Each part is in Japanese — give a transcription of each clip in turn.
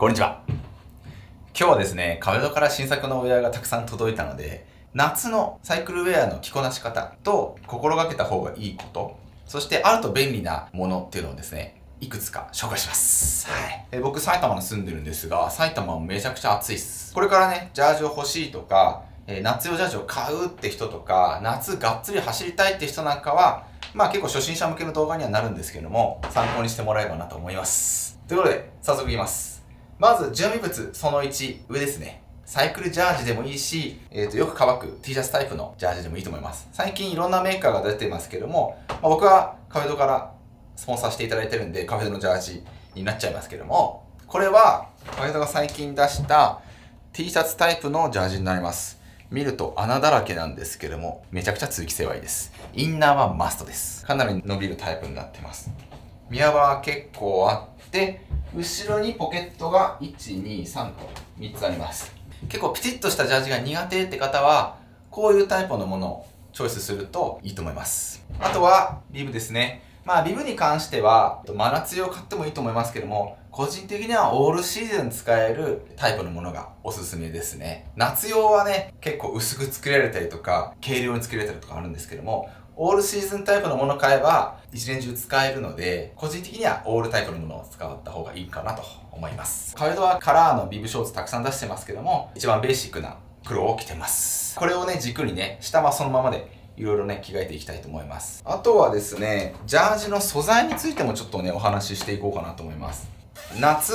こんにちは。今日はですね、カフェドから新作のウェアがたくさん届いたので、夏のサイクルウェアの着こなし方と心がけた方がいいこと、そしてあると便利なものっていうのをですね、いくつか紹介します。はい。え僕埼玉に住んでるんですが、埼玉はめちゃくちゃ暑いっす。これからね、ジャージを欲しいとか、え夏用ジャージを買うって人とか、夏がっつり走りたいって人なんかは、まあ結構初心者向けの動画にはなるんですけども、参考にしてもらえればなと思います。ということで、早速言います。まず、準備物その1、上ですね。サイクルジャージでもいいし、えっ、ー、と、よく乾く T シャツタイプのジャージでもいいと思います。最近いろんなメーカーが出てますけども、まあ、僕はカフェドからスポンサーしていただいてるんで、カフェドのジャージになっちゃいますけども、これは、カフェドが最近出した T シャツタイプのジャージになります。見ると穴だらけなんですけども、めちゃくちゃ通気性はいいです。インナーはマストです。かなり伸びるタイプになってます。宮幅は結構あって、後ろにポケットが123と3つあります。結構ピチッとしたジャージが苦手って方はこういうタイプのものをチョイスするといいと思います。あとはリブですね。まあリブに関しては真夏用買ってもいいと思いますけども個人的にはオールシーズン使えるタイプのものがおすすめですね夏用はね結構薄く作られたりとか軽量に作られたりとかあるんですけどもオールシーズンタイプのものを買えば一年中使えるので、個人的にはオールタイプのものを使った方がいいかなと思います。カウドはカラーのビブショーツたくさん出してますけども、一番ベーシックな黒を着てます。これをね、軸にね、下はそのままでいろいろね、着替えていきたいと思います。あとはですね、ジャージの素材についてもちょっとね、お話ししていこうかなと思います。夏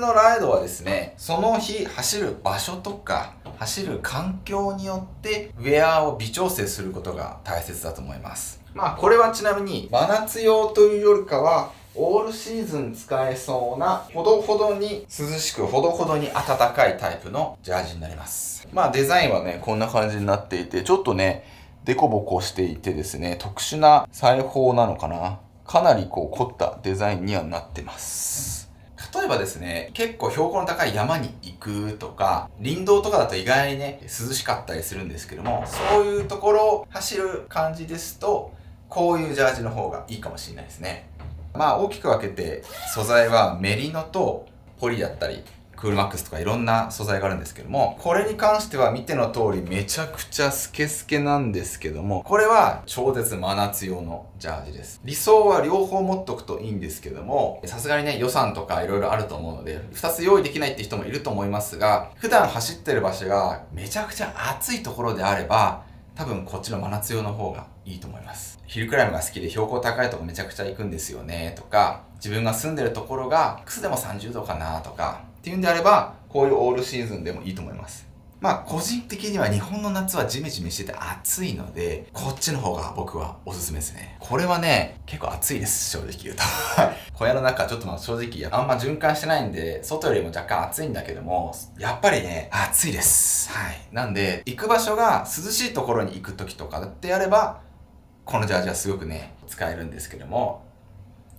のライドはですね、その日走る場所とか、走る環境によってウェアを微調整することが大切だと思います。まあこれはちなみに真夏用というよりかはオールシーズン使えそうなほどほどに涼しくほどほどに暖かいタイプのジャージになります。まあデザインはねこんな感じになっていてちょっとねデコボコしていてですね特殊な裁縫なのかな。かなりこう凝ったデザインにはなってます例えばですね、結構標高の高い山に行くとか、林道とかだと意外にね、涼しかったりするんですけども、そういうところを走る感じですと、こういうジャージの方がいいかもしれないですね。まあ大きく分けて、素材はメリノとポリだったり、クールマックスとかいろんな素材があるんですけども、これに関しては見ての通りめちゃくちゃスケスケなんですけども、これは超絶真夏用のジャージです。理想は両方持っとくといいんですけども、さすがにね予算とかいろいろあると思うので、2つ用意できないって人もいると思いますが、普段走ってる場所がめちゃくちゃ暑いところであれば、多分こっちの真夏用の方がいいと思います。ヒルクライムが好きで標高高いとこめちゃくちゃ行くんですよねとか、自分が住んでるところが、靴でも30度かなとか、っていうんであれば、こういうオールシーズンでもいいと思います。まあ、個人的には日本の夏はジメジメしてて暑いので、こっちの方が僕はおすすめですね。これはね、結構暑いです、正直言うと。小屋の中、ちょっとまあ正直あんま循環してないんで、外よりも若干暑いんだけども、やっぱりね、暑いです。はい。なんで、行く場所が涼しいところに行く時とかってやれば、このジャージはすごくね、使えるんですけども、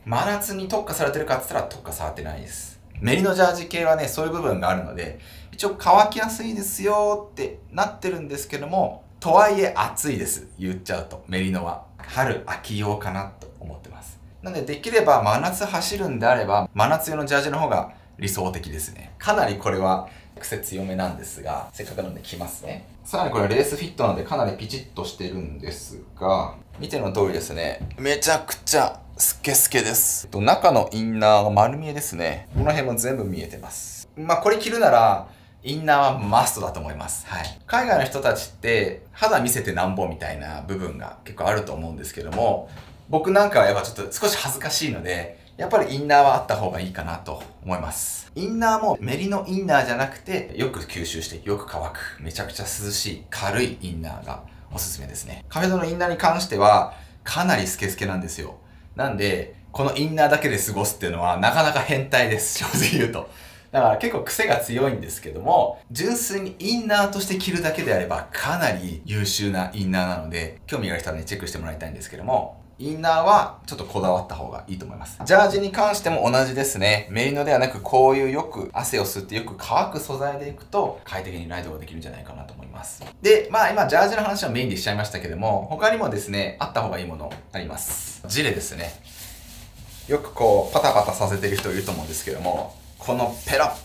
真夏に特化されてるかって言ったら特化されてないです。メリノジャージ系はね、そういう部分があるので、一応乾きやすいですよってなってるんですけども、とはいえ暑いです。言っちゃうと、メリノは。春、秋用かなと思ってます。なので、できれば真夏走るんであれば、真夏用のジャージの方が理想的ですね。かなりこれは癖強めなんですが、せっかくなので着ますね。さらにこれレースフィットなのでかなりピチッとしてるんですが、見ての通りですね、めちゃくちゃスケスケです。中のインナーが丸見えですね。この辺も全部見えてます。まあこれ着るなら、インナーはマストだと思います。はい。海外の人たちって肌見せてなんぼみたいな部分が結構あると思うんですけども、僕なんかはやっぱちょっと少し恥ずかしいので、やっぱりインナーはあった方がいいかなと思います。インナーもメリのインナーじゃなくて、よく吸収してよく乾く、めちゃくちゃ涼しい、軽いインナーがおすすめですね。カフェドのインナーに関しては、かなりスケスケなんですよ。なんで、このインナーだけで過ごすっていうのはなかなか変態です、正直言うと。だから結構癖が強いんですけども、純粋にインナーとして着るだけであればかなり優秀なインナーなので、興味がある人はね、チェックしてもらいたいんですけども、インナーはちょっとこだわった方がいいと思います。ジャージに関しても同じですね。メリノではなくこういうよく汗を吸ってよく乾く素材でいくと快適にライドができるんじゃないかなと思います。で、まあ今ジャージの話はメインでしちゃいましたけども、他にもですね、あった方がいいものあります。ジレですね。よくこうパタパタさせてる人いると思うんですけどもこのペラ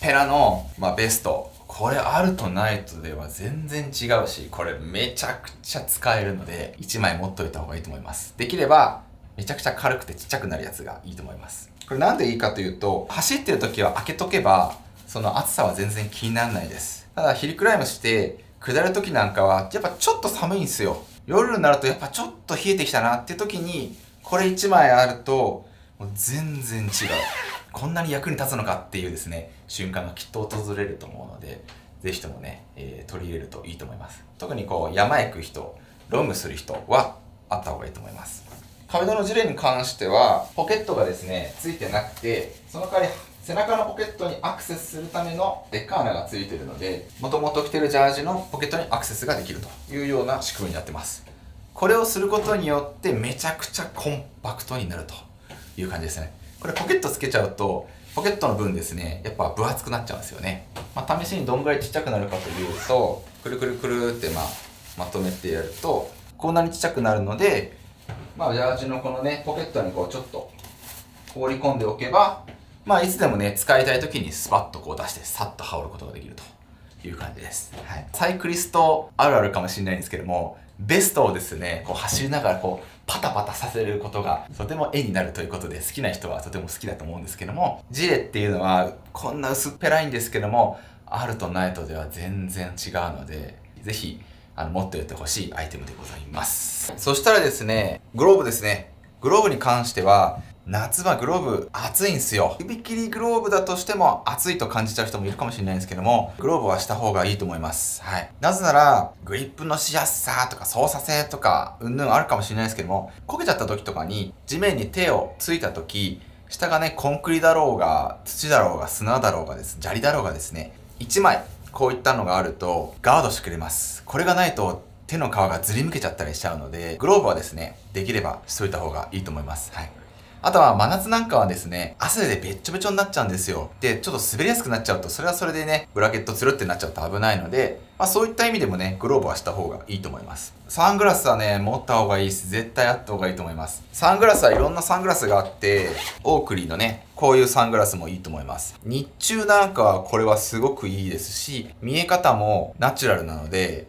ペラの、まあ、ベスト。これあるとないとでは全然違うし、これめちゃくちゃ使えるので、1枚持っといた方がいいと思います。できれば、めちゃくちゃ軽くてちっちゃくなるやつがいいと思います。これなんでいいかというと、走ってる時は開けとけば、その暑さは全然気にならないです。ただ、ヒルクライムして、下る時なんかは、やっぱちょっと寒いんですよ。夜になるとやっぱちょっと冷えてきたなって時に、これ1枚あると、もう全然違う。こんなに役に立つのかっていうですね、瞬間がきっと訪れると思うので、ぜひともね、えー、取り入れるといいと思います。特にこう、山へ行く人、ロングする人はあった方がいいと思います。壁ドンのジレに関しては、ポケットがですね、ついてなくて、その代わり背中のポケットにアクセスするためのデッカーナがついてるので、もともと着てるジャージのポケットにアクセスができるというような仕組みになってます。これをすることによってめちゃくちゃコンパクトになるという感じですね。これポケットつけちゃうと、ポケットの分ですね、やっぱ分厚くなっちゃうんですよね。まあ、試しにどんぐらいちっちゃくなるかというと、くるくるくるってまあ、まとめてやると、こんなにちっちゃくなるので、まあ、ジャージのこのね、ポケットにこうちょっと放り込んでおけば、まあ、いつでもね、使いたい時にスパッとこう出して、さっと羽織ることができるという感じです。はい。サイクリストあるあるかもしれないんですけども、ベストをですね、こう走りながらこう、パタパタさせることがとても絵になるということで好きな人はとても好きだと思うんですけども、ジレっていうのはこんな薄っぺらいんですけども、あるとないとでは全然違うので、ぜひあの持っておいてほしいアイテムでございます。そしたらですね、グローブですね。グローブに関しては、夏場グローブ暑いんすよ。指切りグローブだとしても暑いと感じちゃう人もいるかもしれないんですけども、グローブはした方がいいと思います。はい。なぜなら、グリップのしやすさとか操作性とか、うんぬんあるかもしれないですけども、焦げちゃった時とかに、地面に手をついた時、下がね、コンクリだろうが、土だろうが、砂だろうがです、砂利だろうがですね、1枚、こういったのがあると、ガードしてくれます。これがないと、手の皮がずりむけちゃったりしちゃうので、グローブはですね、できればしといた方がいいと思います。はい。あとは真夏なんかはですね、汗でべっちょべちょになっちゃうんですよ。で、ちょっと滑りやすくなっちゃうと、それはそれでね、ブラケットつるってなっちゃうと危ないので、まあそういった意味でもね、グローブはした方がいいと思います。サングラスはね、持った方がいいし、絶対あった方がいいと思います。サングラスはいろんなサングラスがあって、オークリーのね、こういうサングラスもいいと思います。日中なんかはこれはすごくいいですし、見え方もナチュラルなので、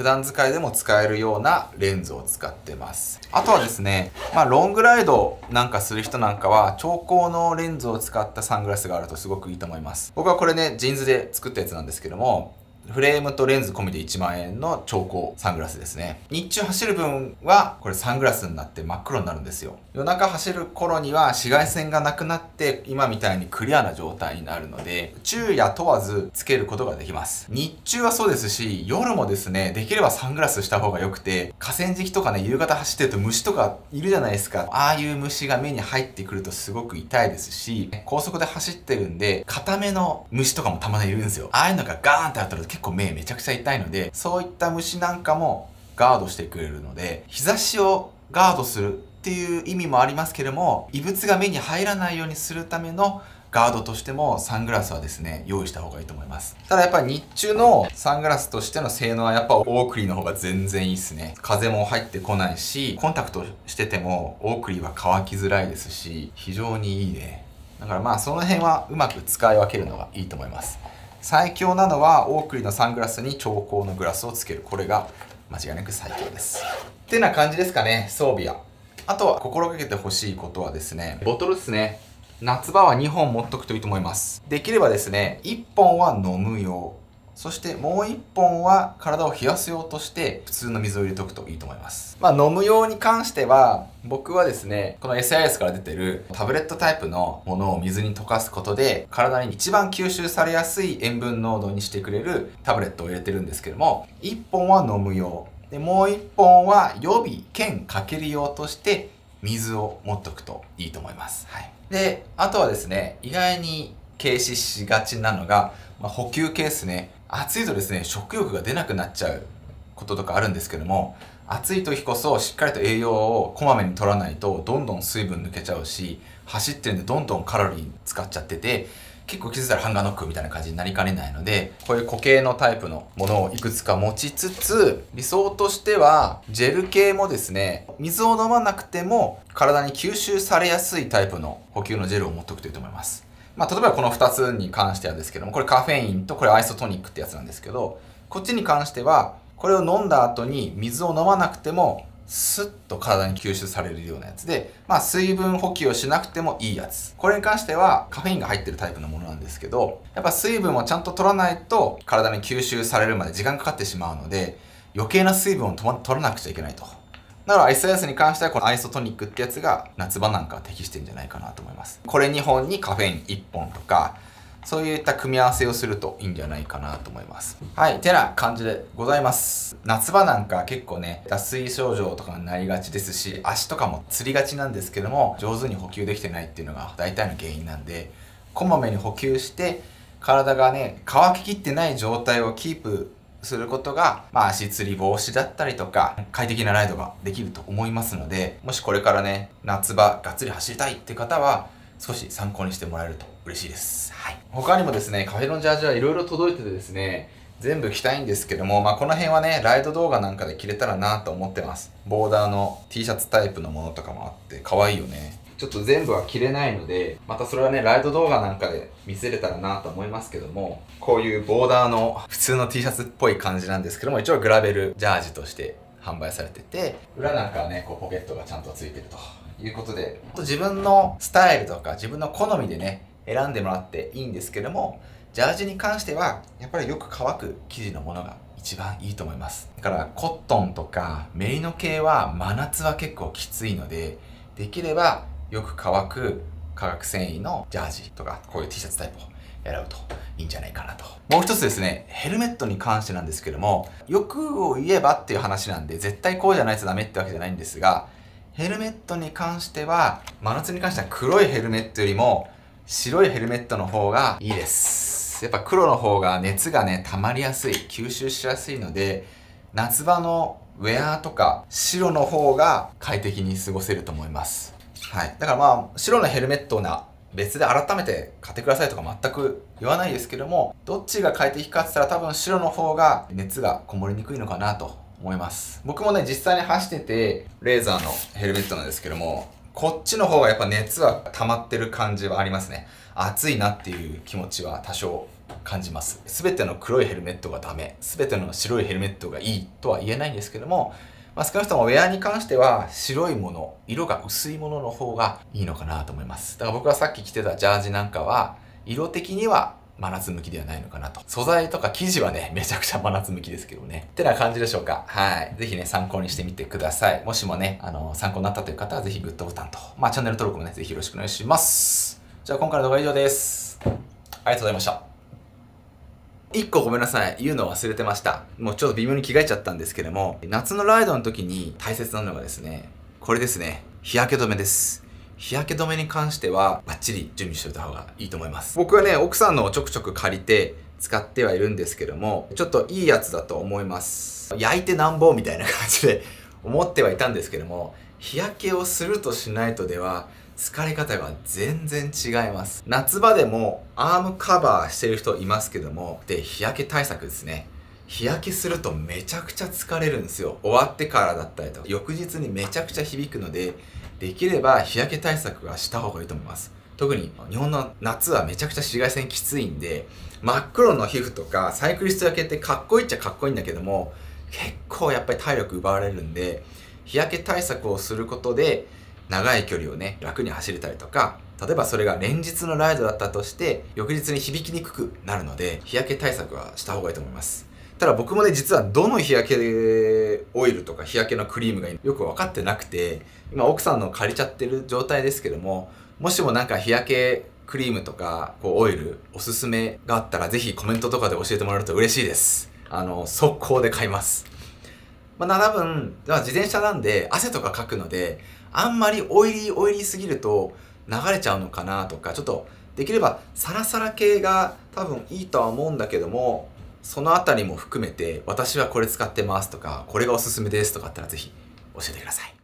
普段使いでも使えるようなレンズを使ってます。あとはですね、まあロングライドなんかする人なんかは調光のレンズを使ったサングラスがあるとすごくいいと思います。僕はこれね、 JINSで作ったやつなんですけども、フレームとレンズ込みで1万円の調光サングラスですね。日中走る分はこれサングラスになって真っ黒になるんですよ。夜中走る頃には紫外線がなくなって今みたいにクリアな状態になるので昼夜問わずつけることができます。日中はそうですし夜もですね、できればサングラスした方が良くて河川敷とかね、夕方走ってると虫とかいるじゃないですか。ああいう虫が目に入ってくるとすごく痛いですし高速で走ってるんで固めの虫とかもたまにいるんですよ。ああいうのがガーンってあったら結構目めちゃくちゃ痛いので、そういった虫なんかもガードしてくれるので、日差しをガードするっていう意味もありますけれども、異物が目に入らないようにするためのガードとしてもサングラスはですね、用意した方がいいと思います。ただやっぱり日中のサングラスとしての性能はやっぱオークリーの方が全然いいっすね。風も入ってこないし、コンタクトしててもオークリーは乾きづらいですし、非常にいいね。だからまあその辺はうまく使い分けるのがいいと思います。最強なのはオークリーのサングラスに調光のグラスをつける。これが間違いなく最強です。ってな感じですかね装備は。あとは心がけてほしいことはですねボトルですね。夏場は2本持っとくといいと思います。できればですね1本は飲む用そしてもう1本は体を冷やす用として普通の水を入れておくといいと思います。まあ飲む用に関しては僕はですね、この SIS から出てるタブレットタイプのものを水に溶かすことで体に一番吸収されやすい塩分濃度にしてくれるタブレットを入れてるんですけども、1本は飲む用。で、もう1本は予備兼かける用として水を持っとくといいと思います。はい。で、あとはですね、意外に軽視しがちなのが、まあ、補給系ですね。暑いとですね、食欲が出なくなっちゃうこととかあるんですけども、暑い時こそしっかりと栄養をこまめに取らないとどんどん水分抜けちゃうし、走ってるんでどんどんカロリー使っちゃってて、結構気づいたらハンガーノックみたいな感じになりかねないので、こういう固形のタイプのものをいくつか持ちつつ、理想としては、ジェル系もですね、水を飲まなくても体に吸収されやすいタイプの補給のジェルを持っておくといいと思います。まあ、例えばこの2つに関してはですけども、これカフェインとこれアイソトニックってやつなんですけど、こっちに関しては、これを飲んだ後に水を飲まなくても、スッと体に吸収されるようなやつで、まあ水分補給をしなくてもいいやつ。これに関してはカフェインが入ってるタイプのものなんですけど、やっぱ水分をちゃんと取らないと体に吸収されるまで時間かかってしまうので、余計な水分を取らなくちゃいけないと。だからアイスアイスに関してはこのアイソトニックってやつが夏場なんかは適してんじゃないかなと思います。これ2本にカフェイン1本とか、そういった組み合わせをするといいんじゃないかなと思います。はい、てな感じでございます。夏場なんか結構ね、脱水症状とかになりがちですし、足とかもつりがちなんですけども、上手に補給できてないっていうのが大体の原因なんで、こまめに補給して、体がね、乾ききってない状態をキープすることが、まあ、足つり防止だったりとか、快適なライドができると思いますので、もしこれからね、夏場がっつり走りたいって方は、少し参考にしてもらえると嬉しいです。はい。他にもですね、カフェのジャージはいろいろ届いててですね、全部着たいんですけども、まあ、この辺はね、ライド動画なんかで着れたらなと思ってます。ボーダーの T シャツタイプのものとかもあって、可愛いよね。ちょっと全部は着れないので、またそれはね、ライド動画なんかで見せれたらなと思いますけども、こういうボーダーの普通の T シャツっぽい感じなんですけども、一応グラベルジャージとして販売されてて、裏なんかはね、こうポケットがちゃんとついてるということで、と自分のスタイルとか自分の好みでね、選んでもらっていいんですけども、ジャージに関しては、やっぱりよく乾く生地のものが一番いいと思います。だからコットンとかメリノ系は真夏は結構きついので、できればよく乾く化学繊維のジャージとか、こういう T シャツタイプを選ぶといいんじゃないかなと。もう一つですね、ヘルメットに関してなんですけども、欲を言えばっていう話なんで、絶対こうじゃないとダメってわけじゃないんですが、ヘルメットに関しては、真夏に関しては黒いヘルメットよりも、白いヘルメットの方がいいです。やっぱ黒の方が熱がね、溜まりやすい、吸収しやすいので、夏場のウェアとか白の方が快適に過ごせると思います。はい。だからまあ、白のヘルメットな別で改めて買ってくださいとか全く言わないですけども、どっちが快適かって言ったら多分白の方が熱がこもりにくいのかなと思います。僕もね、実際に走ってて、レーザーのヘルメットなんですけども、こっちの方がやっぱ熱は溜まってる感じはありますね。暑いなっていう気持ちは多少感じます。すべての黒いヘルメットがダメ、すべての白いヘルメットがいいとは言えないんですけども、まあ、少なくともウェアに関しては白いもの、色が薄いものの方がいいのかなと思います。だから僕はさっき着てたジャージなんかは、色的には真夏向きではないのかなと。素材とか生地はね、めちゃくちゃ真夏向きですけどね。ってな感じでしょうか。はい。ぜひね、参考にしてみてください。もしもね、あの、参考になったという方はぜひグッドボタンと、まあチャンネル登録もね、ぜひよろしくお願いします。じゃあ今回の動画は以上です。ありがとうございました。一個ごめんなさい。言うの忘れてました。もうちょっと微妙に着替えちゃったんですけども、夏のライドの時に大切なのがですね、これですね。日焼け止めです。日焼け止めに関してはバッチリ準備しておいた方がいいと思います。僕はね、奥さんのをちょくちょく借りて使ってはいるんですけども、ちょっといいやつだと思います。焼いてなんぼみたいな感じで思ってはいたんですけども、日焼けをするとしないとでは、疲れ方が全然違います。夏場でもアームカバーしてる人いますけども、で、日焼け対策ですね。日焼けするとめちゃくちゃ疲れるんですよ。終わってからだったりとか、翌日にめちゃくちゃ響くので、できれば日焼け対策はした方がいいと思います。特に日本の夏はめちゃくちゃ紫外線きついんで、真っ黒の皮膚とかサイクリスト焼けってかっこいいっちゃかっこいいんだけども、結構やっぱり体力奪われるんで、日焼け対策をすることで、長い距離をね、楽に走れたりとか、例えばそれが連日のライドだったとして、翌日に響きにくくなるので、日焼け対策はした方がいいと思います。ただ僕もね、実はどの日焼けオイルとか日焼けのクリームがよく分かってなくて、今奥さんの借りちゃってる状態ですけども、もしもなんか日焼けクリームとかこうオイルおすすめがあったらぜひコメントとかで教えてもらえると嬉しいです。あの、速攻で買います。まあ、多分、自転車なんで汗とかかくので、あんまりオイリーオイリーすぎると流れちゃうのかなとか、ちょっとできればサラサラ系が多分いいとは思うんだけども、そのあたりも含めて私はこれ使ってますとかこれがおすすめですとかあったらぜひ教えてください。